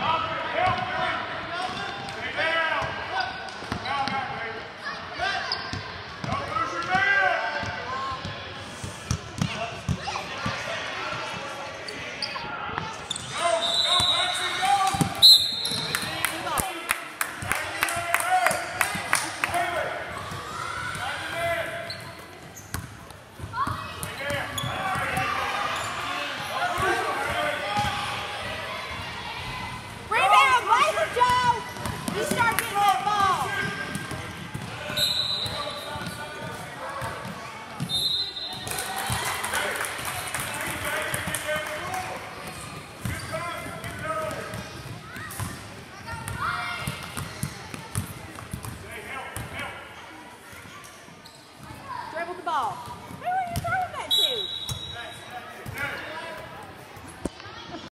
Robert. 号